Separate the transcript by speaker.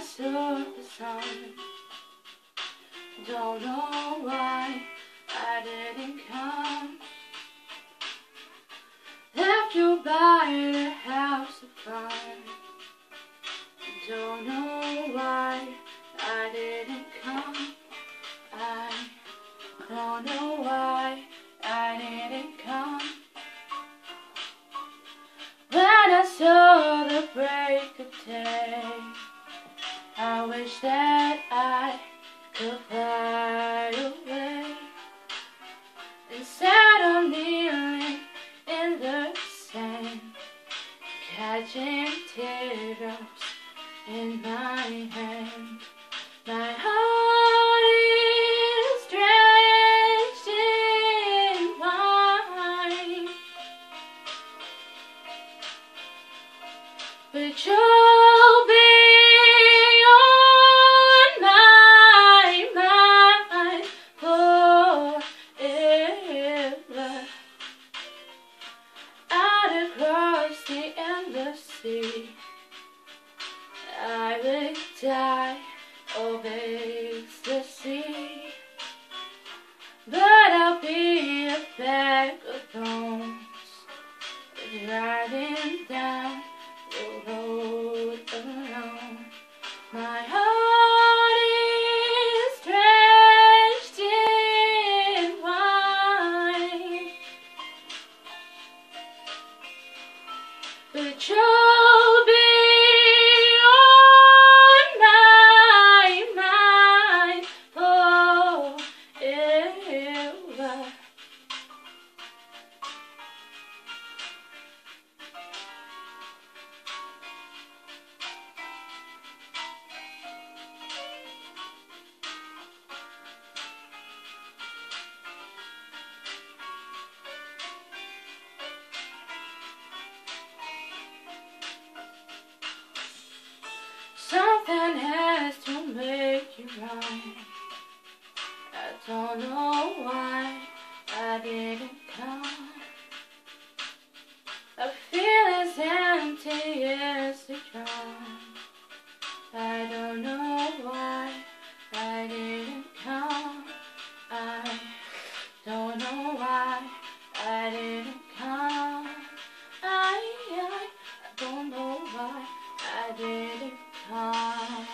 Speaker 1: Saw the sun. Don't know why I didn't come. Left you by the house of fun. Don't know why I didn't come. I don't know why I didn't come. When I saw the break of day, I wish that I could fly away. Instead of kneeling in the sand, catching teardrops in my hand. My of ecstasy, but I'll be a bag of bones riding down the road alone. My heart is drenched in wine, but you'll forever. Something has to make you right. Don't know why I didn't come. I feel as empty as the drum. I don't know why I didn't come. I don't know why I didn't come. I, I, I don't know why I didn't come.